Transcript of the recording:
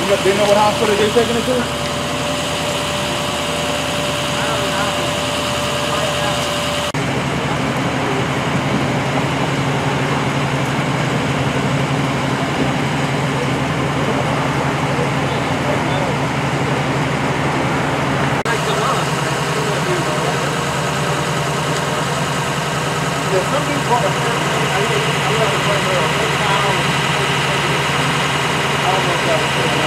今電話ご覧これでいただけましょう。Something called a I don't know if that was